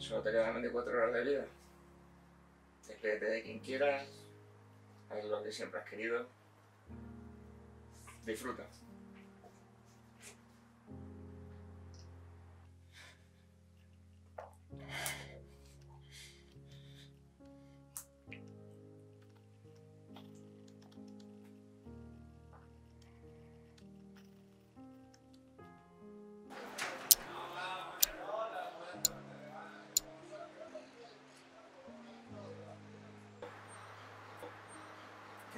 Solo te quedan 24 horas de vida. Despídete de quien quieras, haz lo que siempre has querido. Disfruta.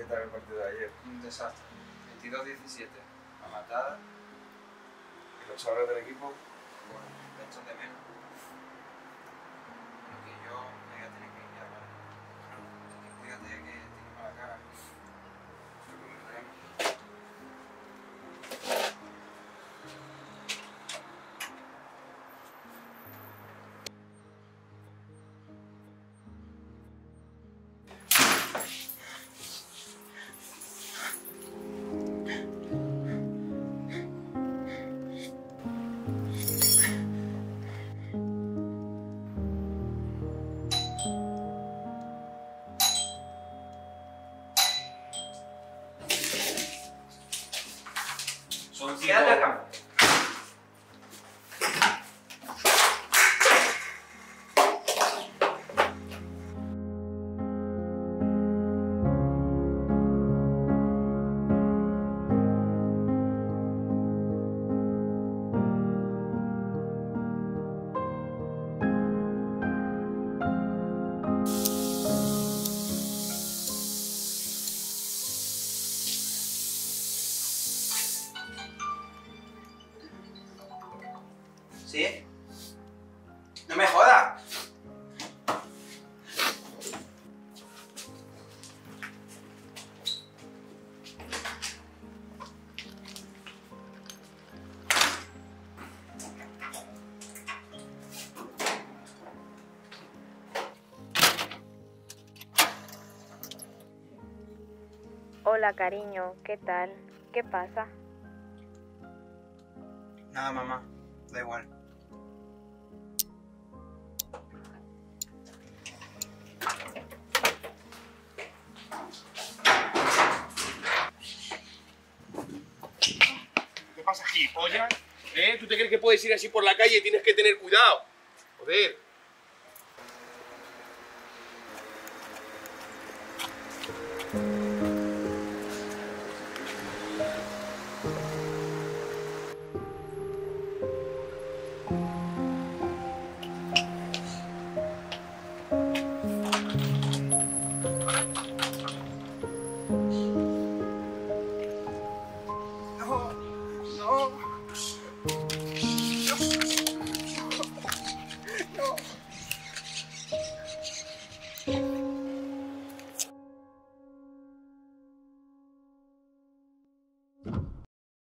¿Qué tal el partido de ayer? Un desastre. 22-17. La matada. ¿Y los chavales del equipo? Bueno, me echan de menos. The other company. ¿Sí? ¡No me jodas! Hola, cariño, ¿qué tal? ¿Qué pasa? Nada, mamá. Da igual. Pasa, gilipollas? ¿Eh? ¿Tú te crees que puedes ir así por la calle tienes que tener cuidado? Joder.